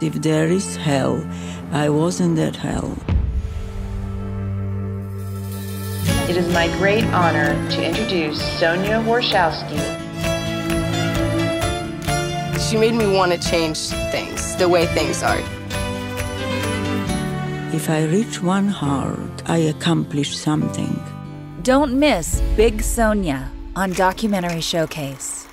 If there is hell, I was in that hell. It is my great honor to introduce Sonia Warshawski. She made me want to change things, the way things are. If I reach one heart, I accomplish something. Don't miss Big Sonia on Documentary Showcase.